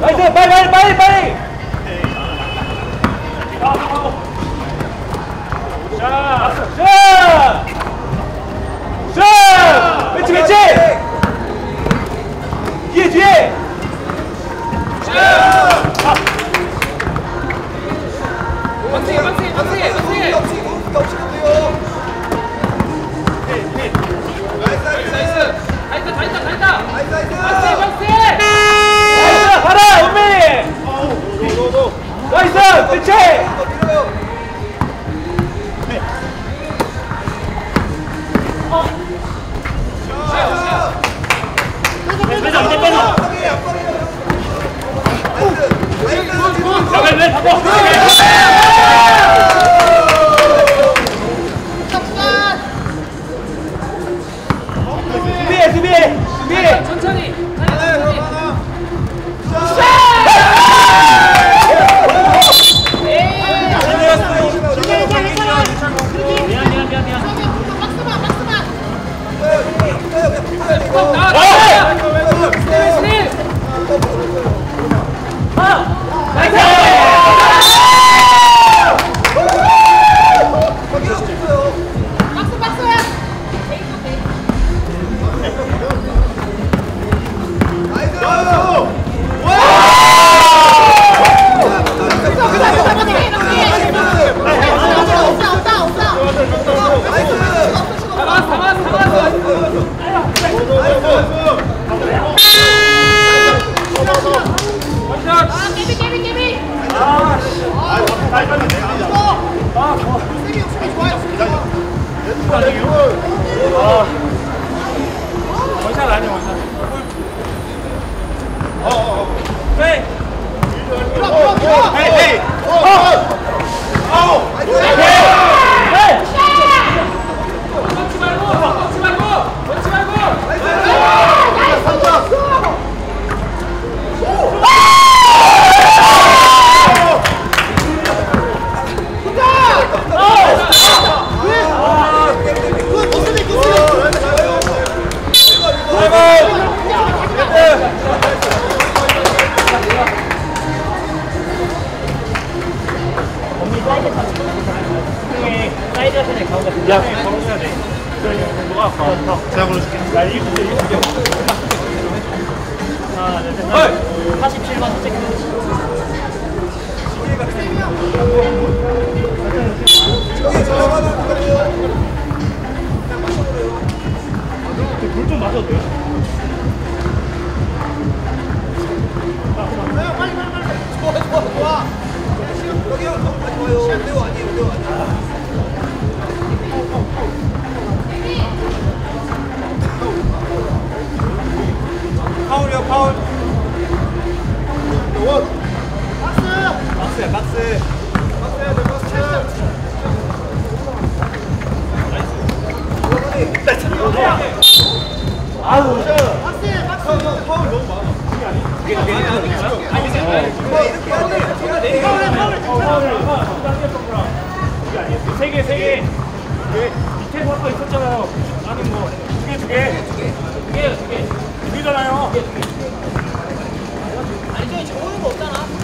Nice, 빨리, 빨리, 빨리, 빨리. 자, 자, 자, 매치, 매치. 뒤에, 뒤에. 박승희 없이 없이면 돼요 nice nice nice! 다 있다 나이스 나이스! 박세 박세 나이스, 가라, 은미. 나이스, 맷치.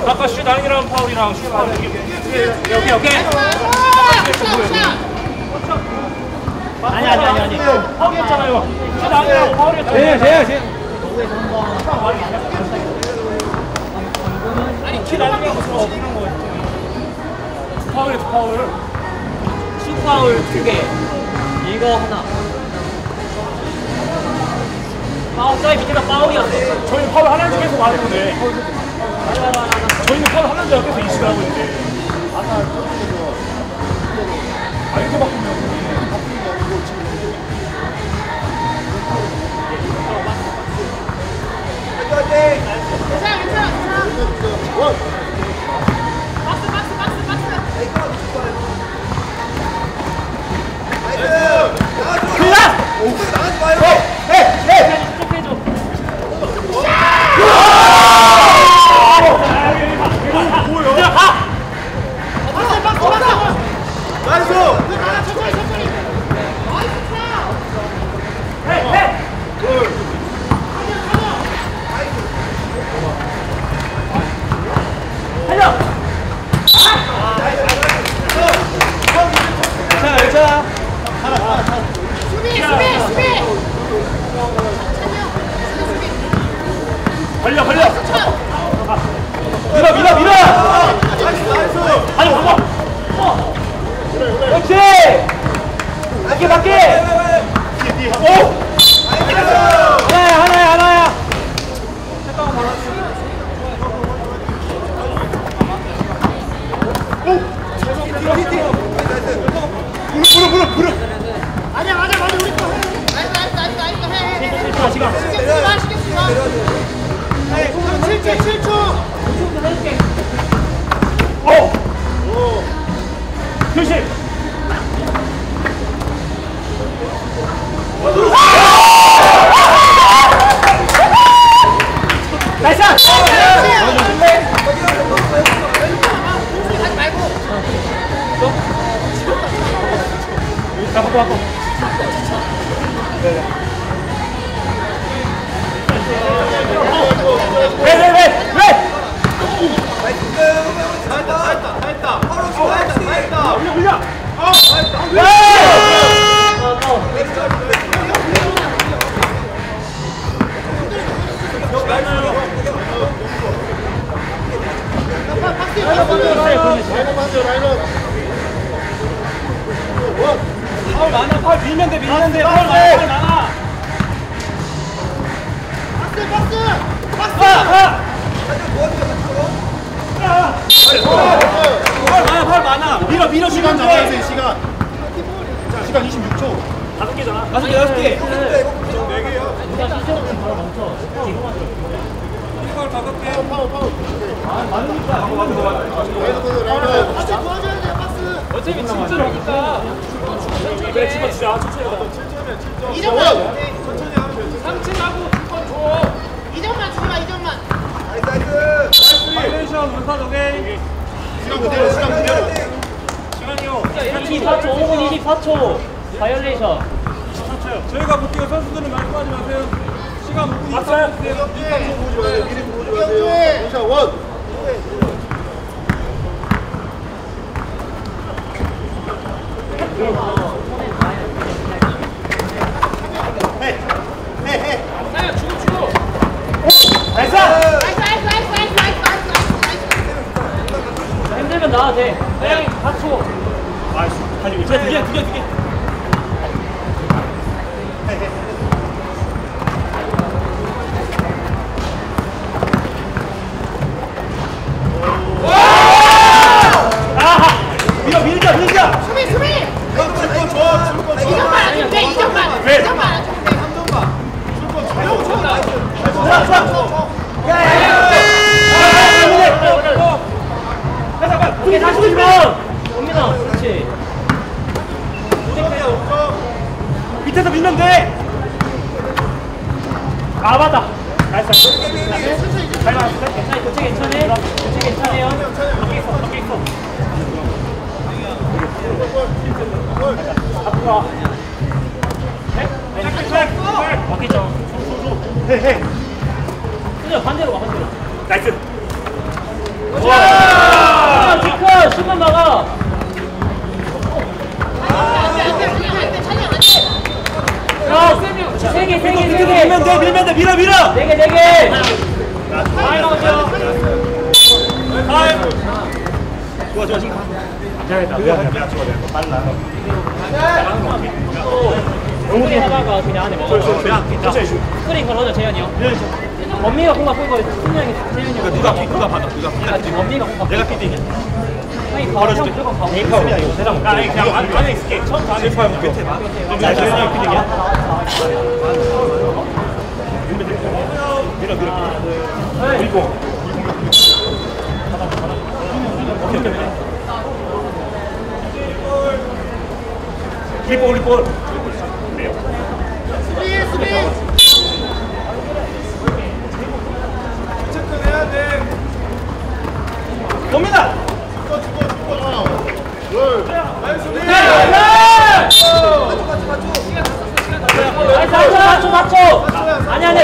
아까 슛 아니랑 파울이랑 슛 파울 두 개. 여기, 여기. 아니, 아니, 아니, 아니. 파울이었잖아요. 슛 아니랑 파울이었잖아요. 네, 네, 네. 아니, 슛 무슨 없는 거예요. 파울이 파울. 슈파울 두개 이거 하나 파울 저기 밑에가 파울이었어 저희 파울 하나씩 계속 말했는데. 저희는 파울 하나씩 계속 이슈를 하고 있는데. 불어 불어 아니야 맞아 맞아 우리 거 nice nice nice nice 해 지금 신경 쓰마 신경 쓰마 7초 7초 5초부터 해줄게 오! 조심! Nice! Nice! 하고. 네, 네, 네, 하고 라인업 팔 많아 팔 밀면 돼 밀면 돼 팔 많아 팔 많아 박스 박스 박스 팔 많아 아. 아, 팔 많아 밀어 밀어 시간 잡아야 시간 시간 26초 다섯 개잖아 다섯 개 다섯 개네 개요 바로 멈춰 지금 파울 받을게. 파울 파울. 아, 맞으니까. 맞아 맞아. 계속 계속 라운드. 같이 도와줘야 돼. 어차피 진짜로 하니까. 그래 집어치자 천천히 가자 2점만 천천히 하면 돼 3층 하고 두번 줘. 2점만 주지 마 2점만 바이레이션 문선 오케이. 시간 그대로 시간 그대로 시간이요 24초 5분 24초 바이올레이션 저희가 볼게요. 선수들은 말씀하지 마세요. 시간 5분 맞아요. 주세요. 보지 마세요 미리 보지 마세요 one shot one 나야 주고 주고. 나이스 나이스 나이스 나이스 나이스 나이스 나이스 나이스 힘들면 나와도 돼 그냥 4초 아이씨 달리고 자, 두 개, 두 개, 두 개. 밀어 밀자 밀자. 수비 수비 밑에서 밀면 돼 아 맞다 나이스 잘 앞으로 와 네? 네? 밖에 있죠 헤헤 그냥 좋아 좋아 지금 빨라 너무 하다가 그냥 안에 먹어 스크린 걸어줘 재현이 형? 원미가 공각 끌고 승현이 재현이 형 누가 누가 받아, 누가 아, 지금 원미가 공각 내가 피딩해 아니 가형 무조건 가고 메이크업 이거 세상 아니 그냥 안- 안에 있을게. 처음 다 실패 밑에 봐. 자, 재현이 피딩이야 밀어 밀어 밀고. 오케이 오케이 리볼 우리볼 수비 수비 봅니다. 줄거 줄거 줄거 나이스 수비. 아니 4초 4초 4초 아니 아니 재현이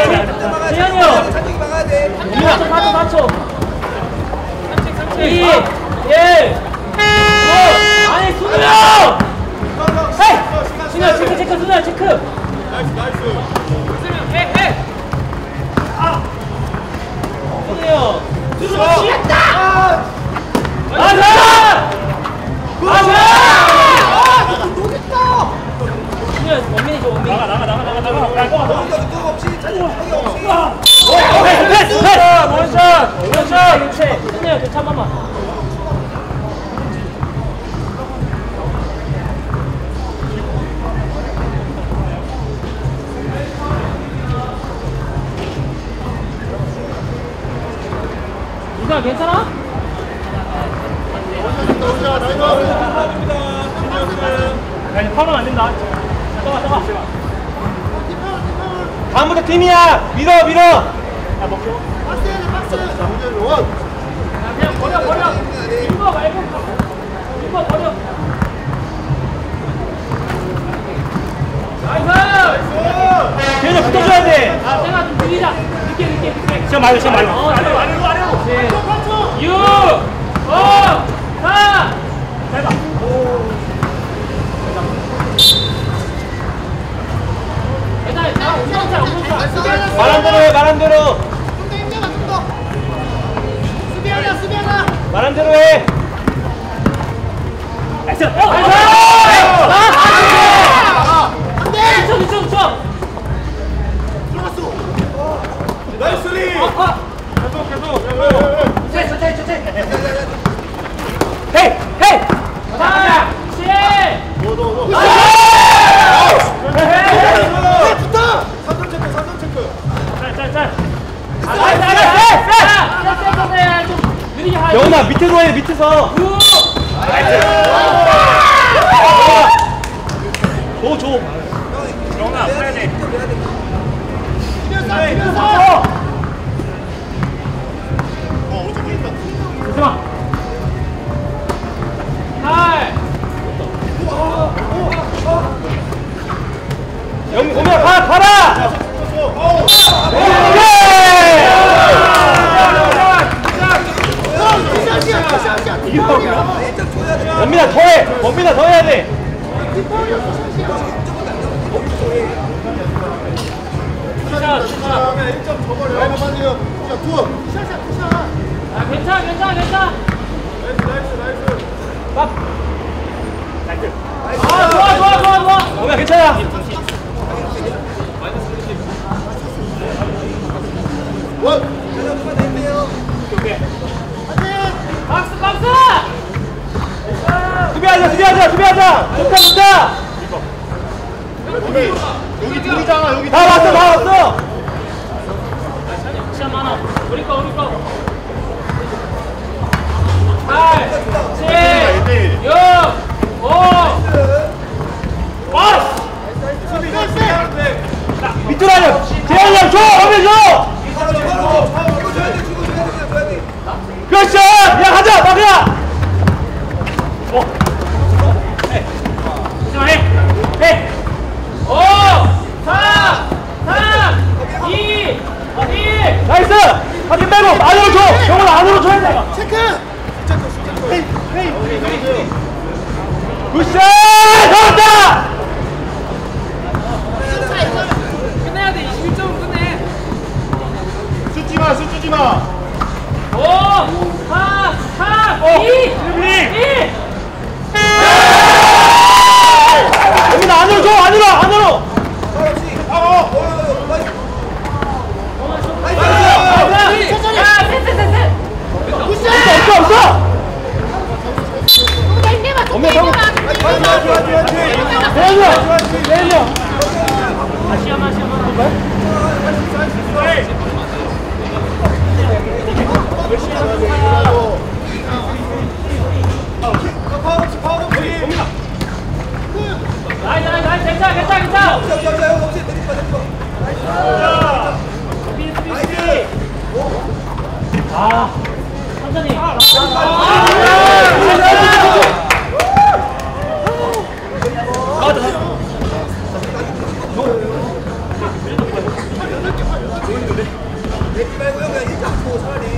이상 괜찮아? 오자 나이스. 야 이제 파면 안 된다 잠깐만 잠깐만 다음부터 팀이야 밀어 밀어 야 먹죠 자 문제는 원. 그냥 버려 버려 이거 말고 이거 버려 나이스 걔네 붙어줘야 돼아 생각 좀 느리자 늦게 늦게 늦게 말고 시간 말고 어, 아래로 아래로 아래로 6 5 4 짧아 괜찮아 괜찮아 엉덩이차 엉덩이차 말한 대로 해 말한 대로 좀더 힘내봐 좀더 수비 하나 수비 하나 말한 대로 해 nice 어, nice 나이스 리. 계속 계속. 천천히 천천히 수비하자 수비하자. 좋다 좋다. 여기 여기 둘이잖아 여기. 다 왔어 다 왔어. 시간 많아 우리 거 우리 거. 8 7 6 5 와! 밑으로 하자 재현이 형줘 원민 줘. 그렇지 야 가자 마그야 나이스! 확인 빼고 안으로 줘! 영훈 안으로 줘야 돼. 체크! 굿샷! 나왔다! 끝내야 돼 21점은 끝내 숫지 마 숫지 마. 5 4 3 2 1 영훈 안으로 줘! 안으로! 안으로 없어 재현이 형 시야만 시야만 파울 없이 파울 없이. nice nice nice 괜찮아 괜찮아 괜찮아 아 아. 다시 다시 다시 공 받아야 돼. 진짜. 시간, 시간, 시간. Nice. 잘 내 말고요 그냥 일단 보고 차라리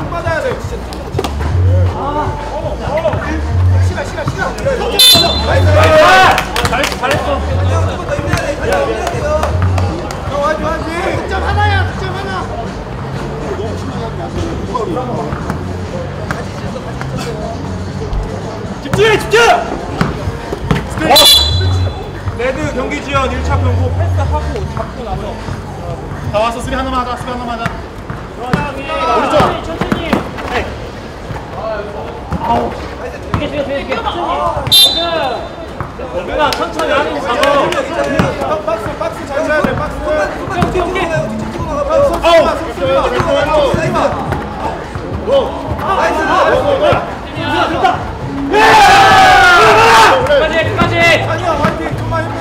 집중해 집중. 레드 경기 지연 1차 경고 패스 하고 잡고 나서. 다 와서 수비 하나만 하자 수비 하나만 하자. 오른쪽. 아우. 천천히 하는 잡아. 박스, 박스 잘 쳐야 돼. 박스. 손만, 손만. 끝까지 끝까지. 아니야, 화이팅. 좀만 힘내.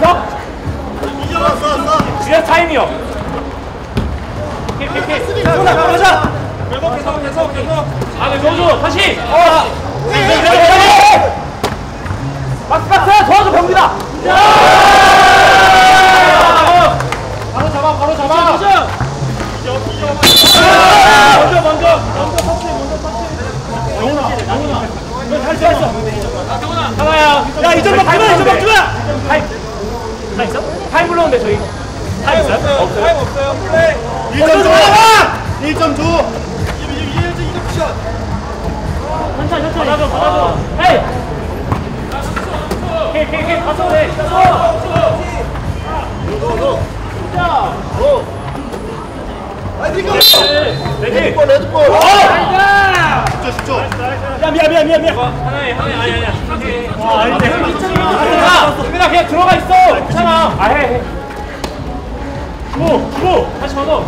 더 타임이요. 킥킥킥. 자, 자, 가자. 계속 계속 계속 계속. 넣어줘. 다시. 박스 박스 도와줘 병기다. 바로 잡아 바로 잡아 먼저 먼저 먼저 터치 먼저 터치. 영훈아 영훈아. 너잘 좋았어. 하나야. 야, 이 정도 가면 이 정도 주면. 타임. 타임 있어? 타임 불렀는데 저희. 타임 있어요? 없어요. 타임 없어요. 플레이. 1점 줘 1점 줘 천천히 천천히. 받아줘 받아줘. 헤이. 킥킥킥 가서 돼. 화이팅. 레디. 레드볼 어! 10초 10초 야 미안 미안 미안 미안. 하나에 하나에 아니 아니야. 아 아닌데. 야, 은민아 그냥 들어가 있어. 괜찮아. 아 해. 해. 주고 주고 다시 받아.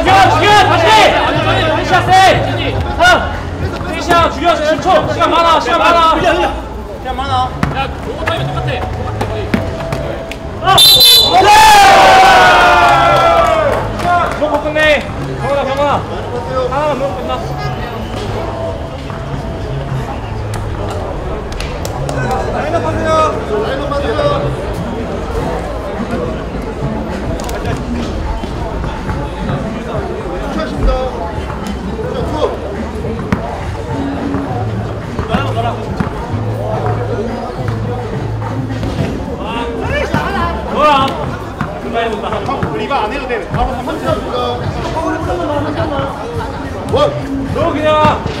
죽여 죽여 다시. 다시 샷세. 삼. 피시야 죽여 10초. 시간 많아 시간 많아. 시간 많아. 야 저거 타임 똑같아. 아! 먹고 끝내. 경원아 경원아. 하나만 먹고 끝나. 라인업 하세요. 라인업 맞아요 형, 리바 안 해도 돼 바로 한번 쳐줍니다 원너 그냥.